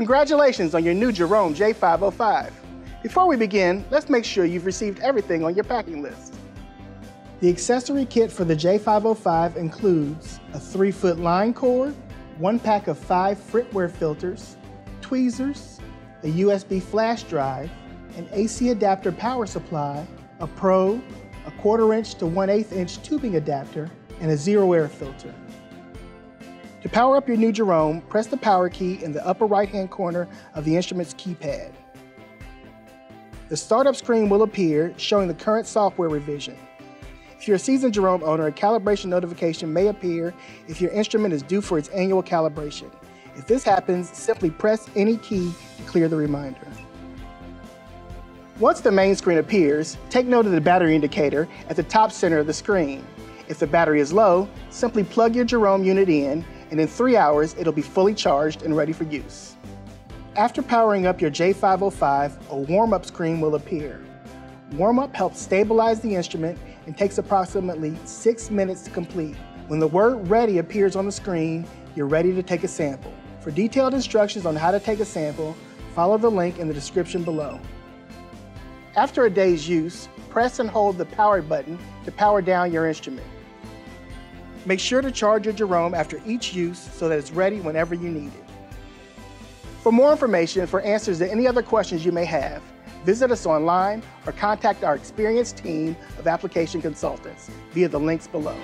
Congratulations on your new Jerome J505. Before we begin, let's make sure you've received everything on your packing list. The accessory kit for the J505 includes a 3-foot line cord, one pack of five Fritware filters, tweezers, a USB flash drive, an AC adapter power supply, a probe, a quarter inch to 1 8 inch tubing adapter, and a zero air filter. To power up your new Jerome, press the power key in the upper right hand corner of the instrument's keypad. The startup screen will appear showing the current software revision. If you're a seasoned Jerome owner, a calibration notification may appear if your instrument is due for its annual calibration. If this happens, simply press any key to clear the reminder. Once the main screen appears, take note of the battery indicator at the top center of the screen. If the battery is low, simply plug your Jerome unit in, and in three hours, it'll be fully charged and ready for use. After powering up your J505, a warm-up screen will appear. Warm-up helps stabilize the instrument and takes approximately six minutes to complete. When the word ready appears on the screen, you're ready to take a sample. For detailed instructions on how to take a sample, follow the link in the description below. After a day's use, press and hold the power button to power down your instrument. Make sure to charge your Jerome after each use so that it's ready whenever you need it. For more information for answers to any other questions you may have, visit us online or contact our experienced team of application consultants via the links below.